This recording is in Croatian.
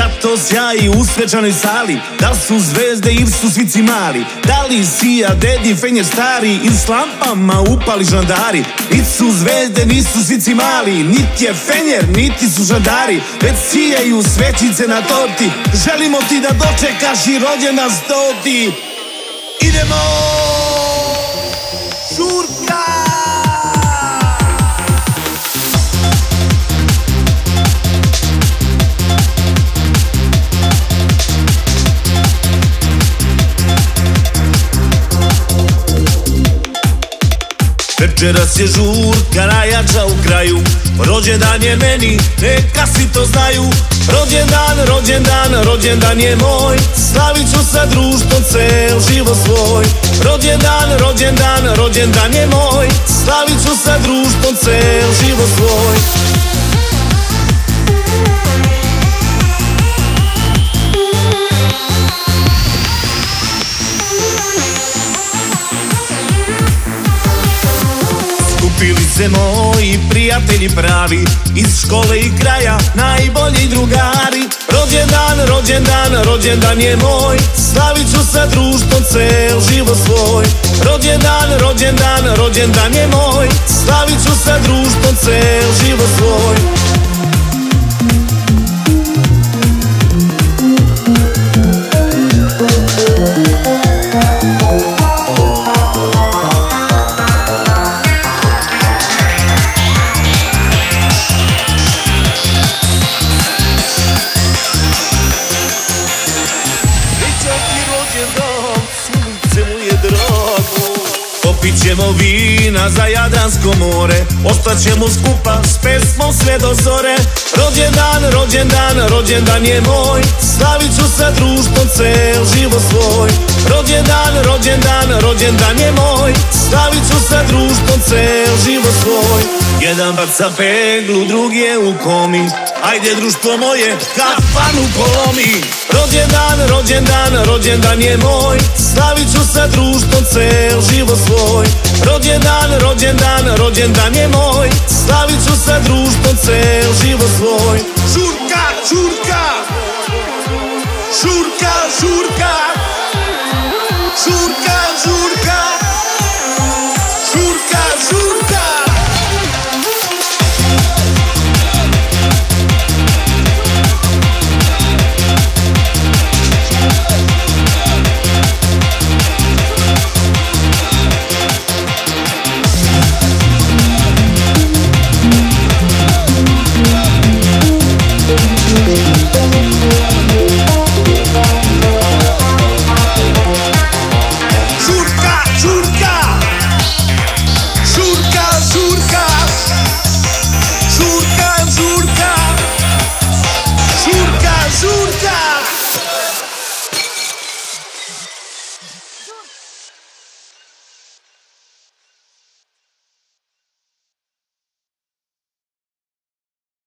Zato sjaji u svečanoj sali? Da su zvezde ili su svici mali Da li sija dedi fenjer stari I s lampama upali žandari? Niti su zvezde, nisu svici mali Niti je fenjer, niti su žandari. Već sijaju svećice na torti. Želimo ti da dočekaš i rođena stoti Idemo! Večeras je žurka najjača u kraju Rođendan je meni, neka svi to znaju. Rođendan, rođendan, rođendan je moj. Slavit ću sa društvom cel život svoj. Rođendan, rođendan, rođendan je moj. Slavit ću sa društvom cel život svoj se moji prijatelji pravi. Iz škole i kraja najbolji drugari. Rođendan, rođendan, rođendan je moj. Slavit ću sa društvom cel život svoj. Rođendan, rođendan, rođendan je moj. Slavit ću sa društvom cel Popit ćemo vina za Jadransko more. Ostaćemo skupa s pesmom sve do zore. Rođendan, rođendan, rođendan je moj. Slavit ću sa društvom cel život svoj. Rođendan, rođendan, rođendan je moj. Slavit ću sa društvom cel život svoj. Jedan baca peglu, drugi je u komi. Ajde društvo moje, kafanu polomi. Rođendan, rođendan, rođendan je moj. Slavit ću život svoj. Rođendan, rođendan, rođendan je moj. Slavit ću sa društvom cel život svoj. Žurka Žurka, žurka Žurka,